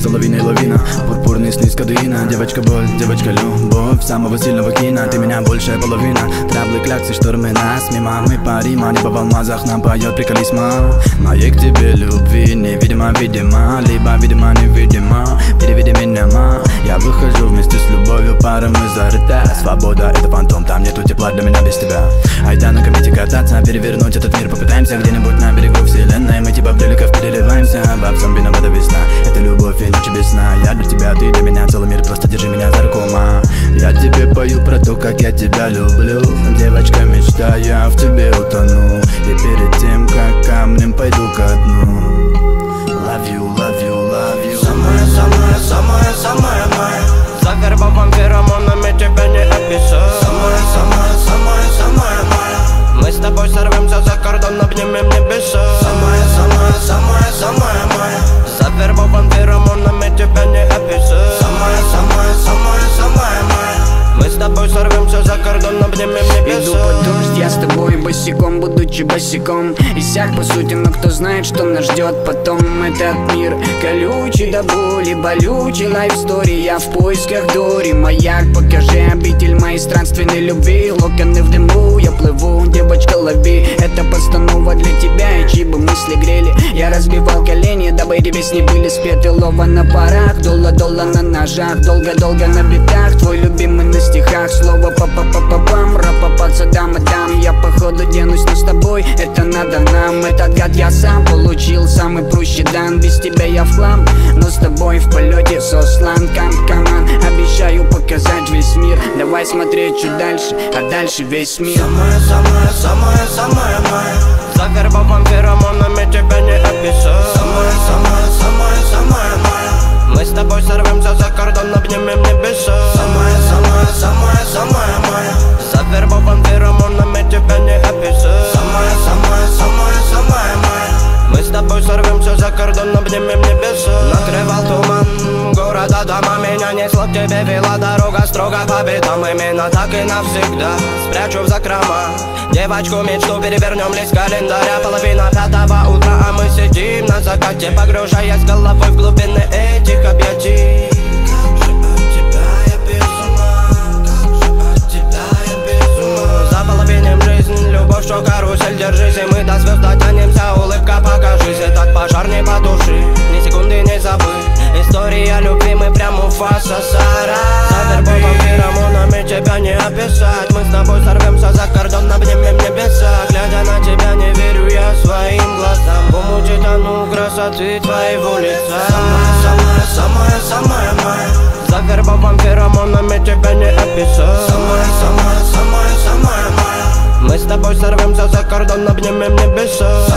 Соловиная лавина, пурпурный сны с Девочка боль, девочка любовь, самого сильного кино Ты меня большая половина, траблы, кляксы, штормы нас Мимо. Мы парим, а небо в алмазах нам поет приколись Моей к тебе невидимо, видимо Либо видимо, невидимо, переведи меня, ма. Я выхожу вместе с любовью, пара мы зарыта Свобода это фантом, там нету тепла для меня без тебя. Айда на комете кататься, перевернуть этот мир. Попытаемся где-нибудь на берегу вселенной. Мы типа бреликов переливаемся, бабсам виновата весна. Это любовь и ночи без сна. Я для тебя, ты для меня, целый мир. Просто держи меня за руку, ма. Я тебе пою про то, как я тебя люблю. Девочка мечта, я в тебе утону. И перед тем, как сорвемся за кордон, обнимем небеса Иду под дождь, я с тобой босиком, будучи босиком. Иссяк по сути, но кто знает, что нас ждет потом Этот мир. Колючий до боли, болючий Life story, я в поисках дори. Маяк, покажи обитель моей странственной любви. Локоны в дыму, я плыву, девочка лови. Это постанова для тебя, и чьи бы мысли грели. Я разбивал колени, дабы эти песни были спеты. Лова на парах, dolla-dolla на ножах. Долго-долго на битах, твой любимый на стихах. Слово па-па-па-па-пам, ра-па-па дам и дам Я походу денусь, но с тобой это надо нам. Этот гад я сам получил, самый прущий дан. Без тебя я в хлам, но с тобой в полете сослан. Кам каман, обещаю показать весь мир. Давай смотреть чуть дальше, а дальше весь мир. Самая, самая, самая, самая моя. Завербован феромонами тебя не описать Меня несло к тебе, вела дорога строго по битам Именно так и навсегда спрячу в закрома. Девочку мечту перевернем лист календаря. Половина пятого утра, История любви, мы прям у фаса сара Завербован феромонами, тебя не описать. Мы с тобой сорвемся за кордон, обнимем небеса Глядя на тебя, не верю я своим глазам. В умуте тону красоты твоего лица. Самая, самая, самая, самая моя. Завербован феромонами, тебя не описать. Самая, самая, самая, самая моя. Мы с тобой сорвемся за кордон, обнимем небеса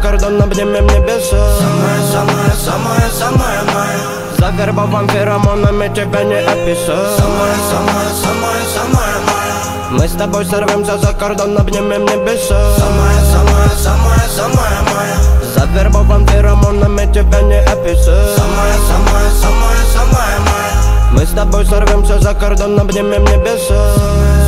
кордон, обнимем небеса Самая, самая, самая, самая моя Завербован феромонами, тебя не описать Самая, самая, самая, самая моя Мы с тобой сорвемся за кордон, обнимем небеса Самая, самая, самая, самая моя Завербован феромонами, тебя не описать Самая, самая, самая, самая моя Мы с тобой сорвемся за кордон, обнимем небеса